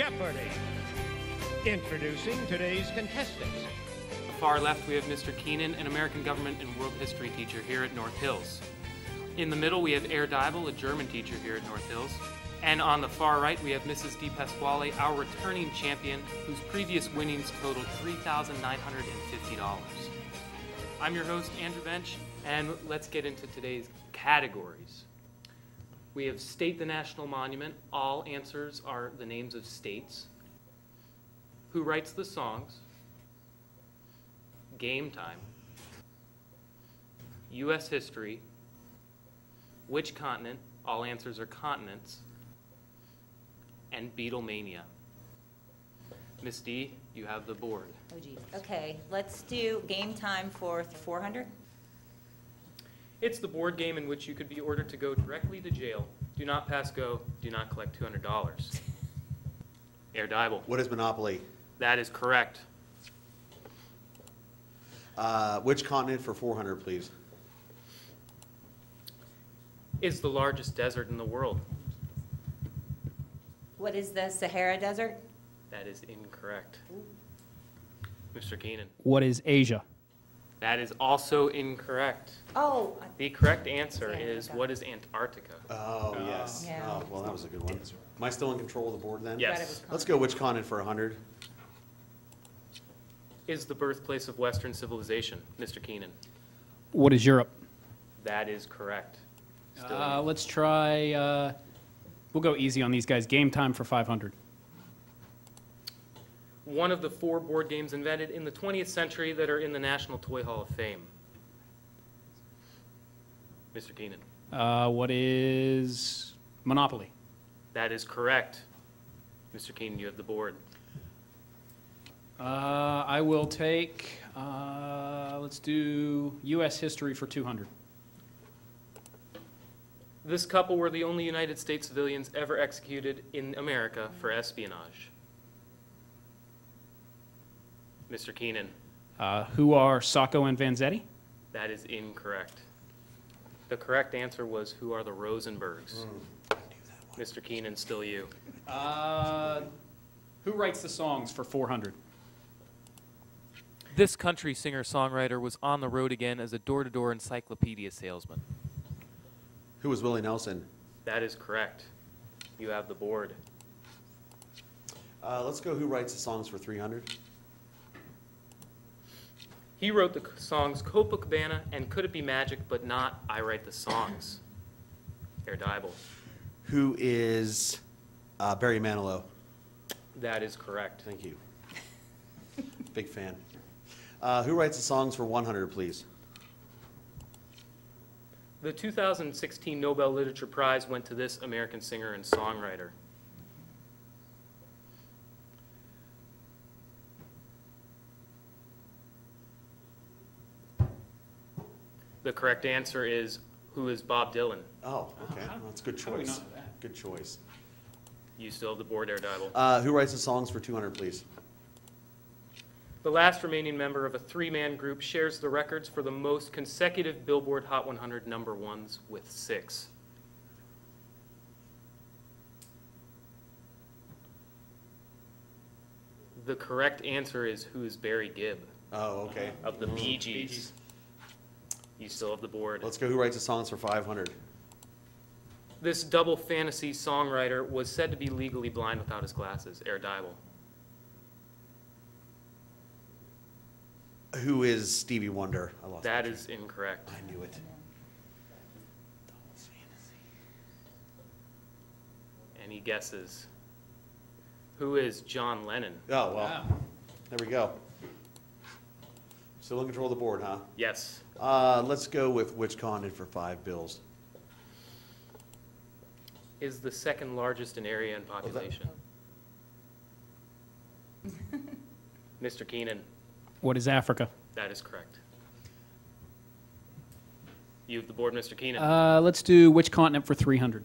Jeopardy! Introducing today's contestants. On the far left, we have Mr. Keenan, an American government and world history teacher here at North Hills. In the middle, we have Herr Deible, a German teacher here at North Hills. And on the far right, we have Mrs. DiPasquale, our returning champion, whose previous winnings totaled $3,950. I'm your host, Andrew Bensch, and let's get into today's categories. We have State the National Monument. All answers are the names of states. Who writes the songs? Game time. U.S. history. Which continent? All answers are continents. And Beatlemania. Miss D, you have the board. Oh geez, okay, let's do game time for 400. It's the board game in which you could be ordered to go directly to jail. Do not pass go. Do not collect $200. Herr Deible. What is Monopoly? That is correct. Uh, which continent for 400, please? Is the largest desert in the world. What is the Sahara Desert? That is incorrect. Mr. Keenan. What is Asia? That is also incorrect. Oh, The correct answer is what is Antarctica? Oh, yes. Yeah. Oh, well, that was a good one. Am I still in control of the board then? Yes. Thought it was Let's go which continent for 100? Is the birthplace of Western civilization, Mr. Keenan? What is Europe? That is correct. Still Uh, let's try. Uh, we'll go easy on these guys. Game time for 500. One of the four board games invented in the 20th century that are in the National Toy Hall of Fame. Mr. Keenan. Uh, what is Monopoly? That is correct. Mr. Keenan, you have the board. Uh, I will take. Uh, let's do U.S. history for 200. This couple were the only United States civilians ever executed in America for espionage. Mr. Keenan, Uh, who are Sacco and Vanzetti? that is incorrect. The correct answer was who are the Rosenbergs? Mr. Keenan, still you. Uh, who writes the songs for 400? This country singer songwriter was on the road again as a door to door encyclopedia salesman. Who was Willie Nelson? That is correct. You have the board. Uh, let's go who writes the songs for 300? He wrote the songs Copacabana and Could It Be Magic, but not I Write the Songs. Herr Deible. Who is uh, Barry Manilow? That is correct. Thank you. Big fan. Uh, who writes the songs for 100, please? The 2016 Nobel Literature Prize went to this American singer and songwriter. The correct answer is who is Bob Dylan? Oh, okay. Well, that's a good how do we choice. not know that? Good choice. You still have the board, Herr Deible. Uh, who writes the songs for 200, please? The last remaining member of a three-man group shares the records for the most consecutive Billboard Hot 100 number ones with six. The correct answer is who is Barry Gibb Oh, okay. of the Bee Gees. You still have the board. Let's go who writes the songs for 500? This double fantasy songwriter was said to be legally blind without his glasses. Herr Deible. Who is Stevie Wonder? I lost That my is incorrect. I knew it. Double fantasy. Any guesses? Who is John Lennon? Oh, well, there we go. Still in control of the board, huh? Yes. Uh, let's go with which continent for five bills? Is the second largest in area and population. Mr. Keenan, What is Africa? that is correct. You have the board, Mr. Keenan. Uh, let's do which continent for 300?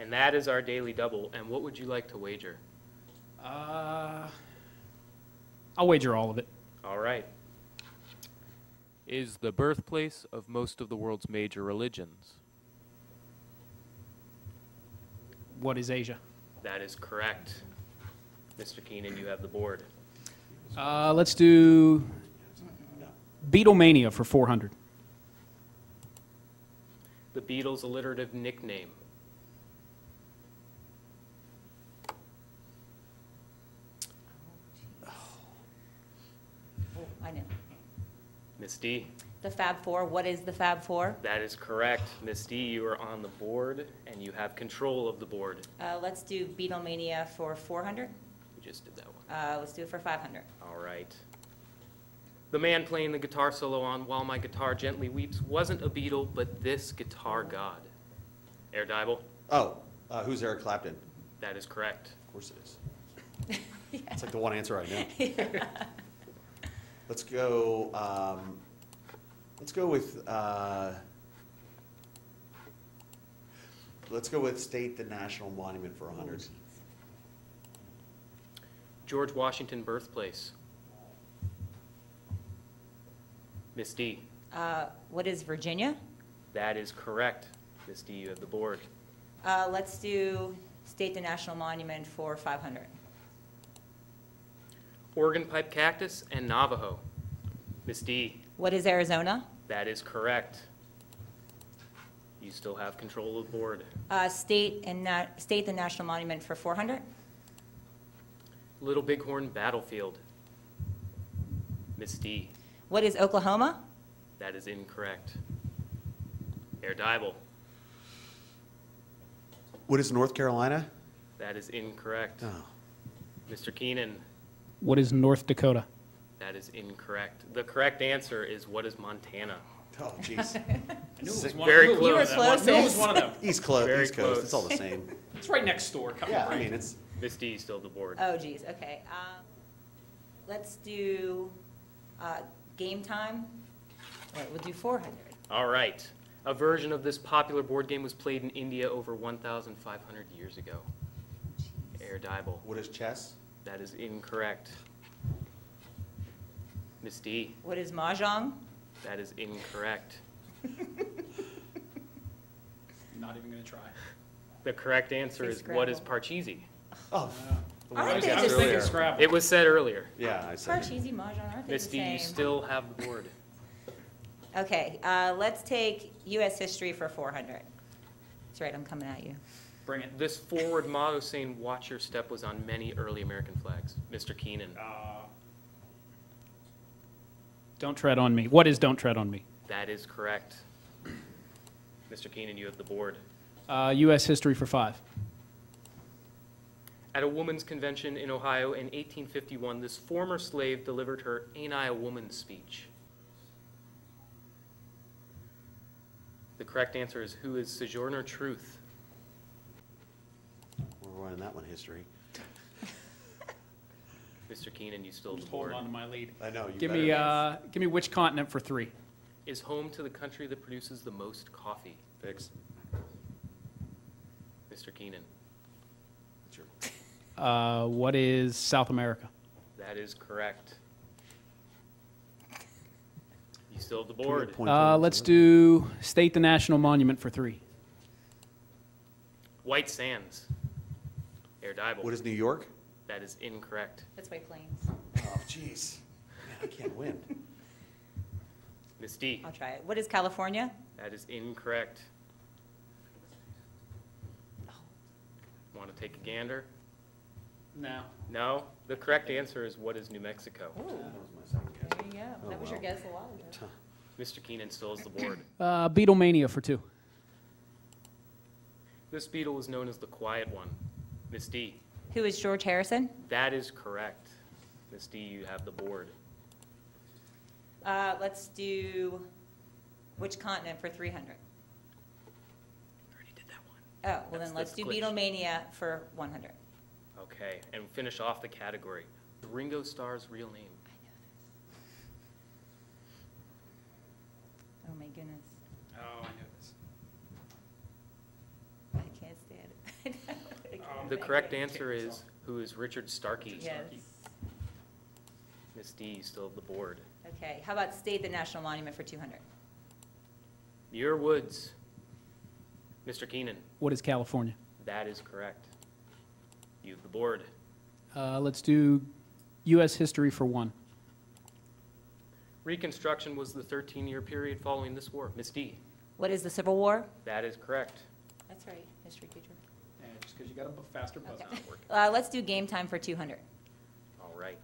And that is our daily double. And what would you like to wager? Uh, I'll wager all of it. All right. Is the birthplace of most of the world's major religions. What is Asia? That is correct. Mr. Keenan, you have the board. Uh, let's do Beatlemania for 400. The Beatles' alliterative nickname. Oh, I know. Miss D. The Fab Four, what is the Fab Four? That is correct. Miss D, you are on the board, and you have control of the board. Uh, let's do Beatlemania for four hundred. We just did that one. Uh, let's do it for five hundred. All right. The man playing the guitar solo on While My Guitar Gently Weeps wasn't a Beatle, but this guitar god. Herr Deible, Oh, uh, who's Eric Clapton? that is correct. Of course it is. It's like the one answer I know. Let's go. Um, let's go with. Uh, let's go with state the national monument for 100. George Washington birthplace. Miss D. Uh, what is Virginia? That is correct. Miss D, you have the board. Uh, let's do state the national monument for 500. Oregon pipe cactus, and Navajo. Ms. D, What is Arizona? that is correct. You still have control of the board. Uh, State and, na- state the national monument for 400? Little Bighorn Battlefield. Ms. D, What is Oklahoma? that is incorrect. Herr Deible, What is North Carolina? that is incorrect. Oh. Mr. Keenan, what is North Dakota? that is incorrect. The correct answer is what is Montana? oh, jeez. I knew was one- Very I knew it was You were one- closest. Knew it was one of them. East Clo- Very East Coast, it's all the same. It's right next door. Cut Yeah, my I mean, it's, Miss D is still the board. Oh geez, okay. Um, let's do, uh, game time. All right, we'll do four hundred. All right. A version of this popular board game was played in India over 1,500 years ago. Herr Deible, what is chess? That is incorrect. Miss D, What is mahjong? that is incorrect. Not even going to try. The correct answer Say is what is Scrabble. Parcheesi? Oh, the one Aren't I they just- thinking earlier. Scrabble. It was said earlier. Yeah, I said. Parcheesi, mahjong, aren't they the Miss D, you same? still have the board. Okay, uh, let's take US history for four hundred. That's right, I'm coming at you. Bring it. This forward motto saying "Watch your step" was on many early American flags. Mr. Keenan, Uh, don't tread on me. What is don't tread on me? that is correct. Mr. Keenan, you have the board. Uh, U.S. history for five. At a woman's convention in Ohio in 1851, this former slave delivered her Ain't I a Woman speech. The correct answer is Who is Sojourner Truth? We're running that one history. Mr. Keenan, you still have Just hold board. on to my lead. I know, you Give better. me, uh, give me which continent for three? Is home to the country that produces the most coffee. Fix. Mr. Keenan, That's your- Uh, what is South America? that is correct. You still have the Can we get board. point Uh, for let's do state the national monument for three. White Sands. Herr Deible. What is New York? That is incorrect. That's White Plains. Oh, jeez. Man, I can't win. Miss D. I'll try it. What is California? That is incorrect. Want to take a gander? No. No? The correct answer is what is New Mexico? Ooh, That was my second guess. there you go. Oh, That was your guess a while ago. Mr. Keenan still has the board. Uh, Beatlemania for two. This beetle was known as the quiet one. Miss D. Who is George Harrison? That is correct. Miss D, you have the board. Uh, let's do, which continent for three hundred? Already did that one. Oh, well That's- then let's that's do glitch. Beatlemania for one hundred. Okay, and finish off the category. Ringo Starr's real name. Oh my goodness, Oh, I know this. I can't stand it. I can't The correct answer is who is Richard Starkey. Yes. Miss D, you still have the board. Okay, how about state the national monument for two hundred? Muir Woods. Mr. Keenan, What is California? that is correct. View the board. Uh, let's do U.S. history for one. Reconstruction was the 13-year period following this war. Ms. D. What is the Civil War? That is correct. That's right, history teacher. And just because you got a faster buzzer. Okay. Uh, let's do game time for 200. All right.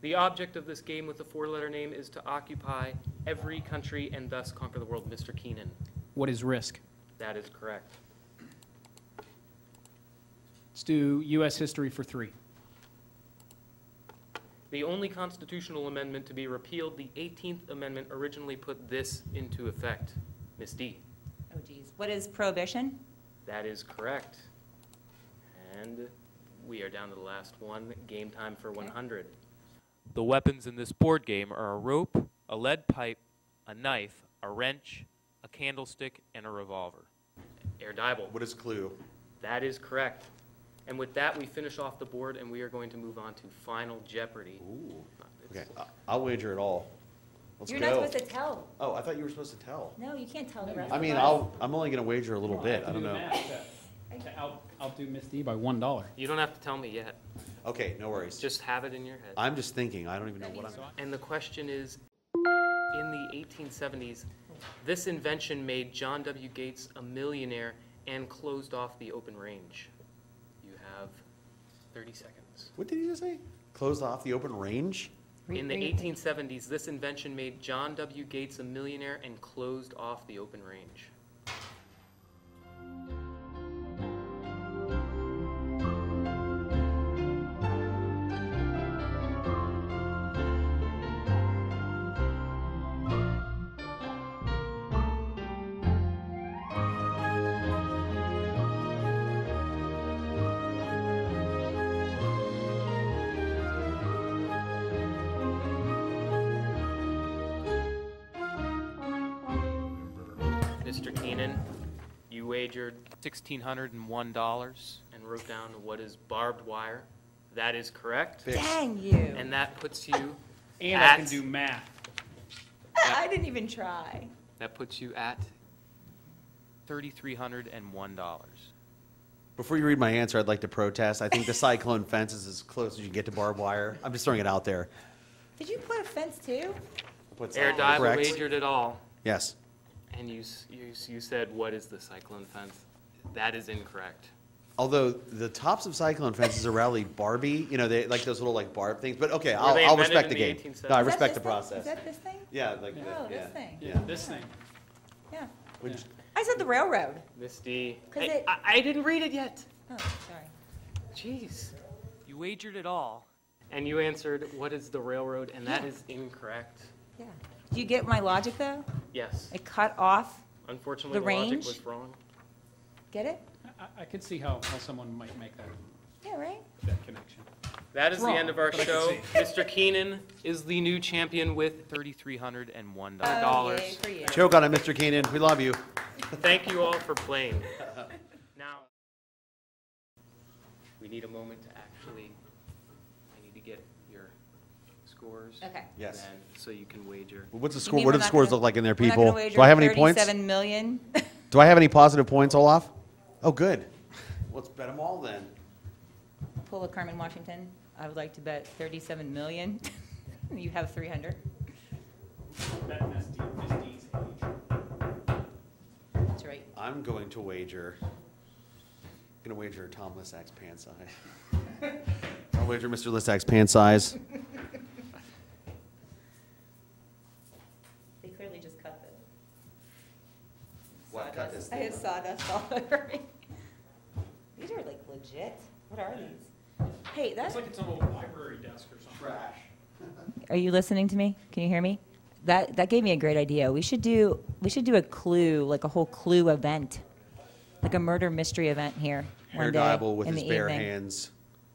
The object of this game with the four-letter name is to occupy every country and thus conquer the world. Mr. Keenan. What is risk? That is correct. Let's do U.S. history for three. The only constitutional amendment to be repealed, the 18th Amendment, originally put this into effect. Miss D. Oh geez. What is prohibition? That is correct. And we are down to the last one, game time for 100. The weapons in this board game are a rope, a lead pipe, a knife, a wrench, a candlestick, and a revolver. Herr Deible. What is clue? That is correct. And with that, we finish off the board, and we are going to move on to Final Jeopardy. Ooh. Uh, okay, I- I'll wager it all. Let's You're go. not supposed to tell. Oh, I thought you were supposed to tell. No, you can't tell the rest you- I of mean, us. I'll, I'm only gonna wager a little Well, bit. have I don't do know. math to- to out- Outdo Miss D by one dollar. You don't have to tell me yet. Okay, no worries. Just have it in your head. I'm just thinking. I don't even know what I'm. And the question is, in the 1870s, this invention made John W. Gates a millionaire and closed off the open range. You have 30 seconds. What did you just say? Closed off the open range? In the Re- re- 1870s, this invention made John W. Gates a millionaire and closed off the open range. Mr. Keenan, you wagered $1,601 and wrote down what is barbed wire. That is correct. Fixed. Dang you. And that puts you, And I can At- do math. I didn't even try. that puts you at $3,301. Before you read my answer, I'd like to protest. I think the cyclone fence is as close as you can get to barbed wire. I'm just throwing it out there. Did you put a fence too? What's Air that? Dive Correct? wagered it all. Yes. And you, you, you said, what is the cyclone fence? That is incorrect. Although the tops of cyclone fences are rarely Barbie, you know, they like those little like barb things. But okay, I'll, they I'll invented respect the in game. 1870s? No, I Is that respect the this thing? process. Is that this thing? Yeah, like Oh, the, this yeah. thing. Yeah, Yeah. this thing. Yeah. Which- I said the railroad. Miss D. 'Cause Hey, it- I, I didn't read it yet. Oh, sorry. Jeez. You wagered it all. And you answered, what is the railroad? And that Yeah. is incorrect. Yeah. Do you get my logic though? Yes. It cut off. Unfortunately, The the logic was wrong. Get it? I, I could see how, how someone might make that, Yeah, right? that connection. That is the end of our but I can show. Mr. Keenan is the new champion with $3,301. Oh, yay for you. Choke on it, Mr. Keenan. We love you. Thank you all for playing. Now, we need a moment to actually, scores. Okay. Yes. And so you can wager. What's the score? mean What we're do the not scores gonna- look like in there, we're not gonna people? wager Do I have any points? Thirty-seven million? Do I have any positive points, Olav? Oh, good. Let's bet them all then. Pull a Carmen Washington. I would like to bet thirty-seven million. You have three hundred. That Miss D, Miss D's age. That's right. I'm going to wager. I'm Gonna wager Tom Lissak's pant size. I'll wager Mr. Lissak's pant size. They clearly just cut the. What, cut sawdust. this I have sawdust all over me. These are like legit. What are these? Hey, It's that's, like it's on a library desk or something. Trash. are you listening to me? Can you hear me? That, that gave me a great idea. We should do, we should do a clue, like a whole clue event. Like a murder mystery event here Hair one day dyeable with in his the bare evening. hands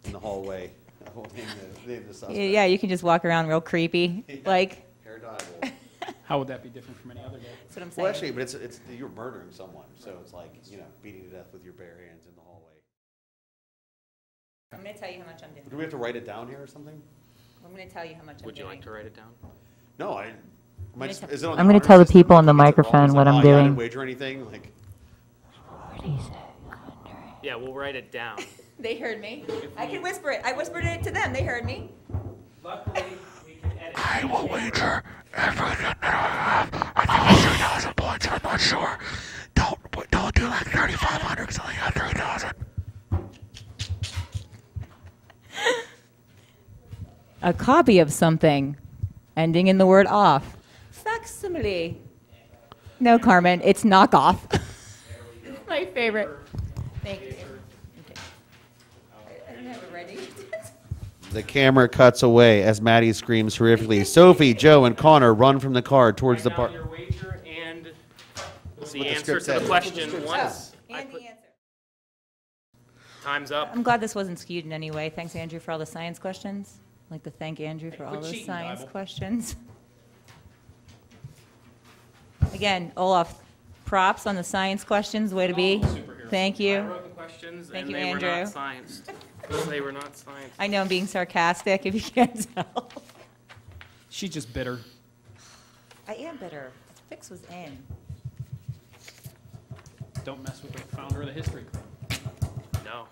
in the hallway. Name the, name the. Yeah, Yeah, you can just walk around real creepy, Yeah. like, Herr Deible. How would that be different from any other day? that's what I'm saying. Well, actually, but it's, it's, you're murdering someone, so it's like, you know, beating to death with your bare hands in the hallway. I'm gonna tell you how much I'm doing. Do we have to write it down here or something? I'm gonna tell you how much I'm doing. Would you like to write it down? No, I, am I just- is it on I'm gonna tell the system? people on the Is it wrong? microphone what I'm yeah, I didn't doing. wager anything, like, Yeah, we'll write it down. They heard me. I can whisper it. I whispered it to them. They heard me. Luckily, we can edit. I will wager everything that I have. Think it's 3,000 points. I'm not sure. Don't don't do like 3,500 because I only got 3,000. A copy of something ending in the word off. Facsimile. No, Carmen, it's knockoff. My favorite. Thank you. Okay. I- I didn't have it ready. The camera cuts away as Maddie screams horrifically. Sophie, Joe, and Connor run from the car towards the park. your wager and the the answer to the says. question once. I And put- the answer. Time's up. I'm glad this wasn't skewed in any way. Thanks, Andrew, for all the science questions. I'd like to thank Andrew for all quit those cheating, science Bible. questions. Again, Olav, props on the science questions. Way to be. superhero. Thank I you. wrote the questions Thank and you, they were Andrew. not science. They were not science. I know I'm being sarcastic, if you can't tell. She's just bitter. I am bitter. Fix was in. Don't mess with the founder of the history club. No.